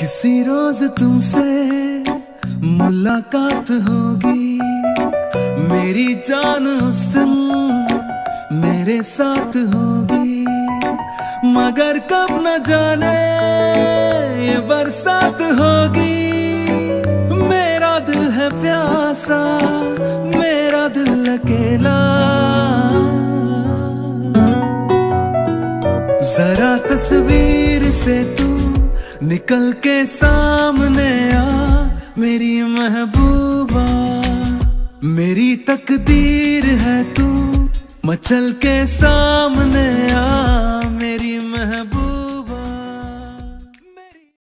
किसी रोज तुमसे मुलाकात होगी। मेरी जान उस दिन मेरे साथ होगी। मगर कब न जाने ये बरसात होगी। मेरा दिल है प्यासा, मेरा दिल अकेला। जरा तस्वीर से तू निकल के सामने आ, मेरी महबूबा। मेरी तकदीर है तू, मचल के सामने आ, मेरी महबूबा।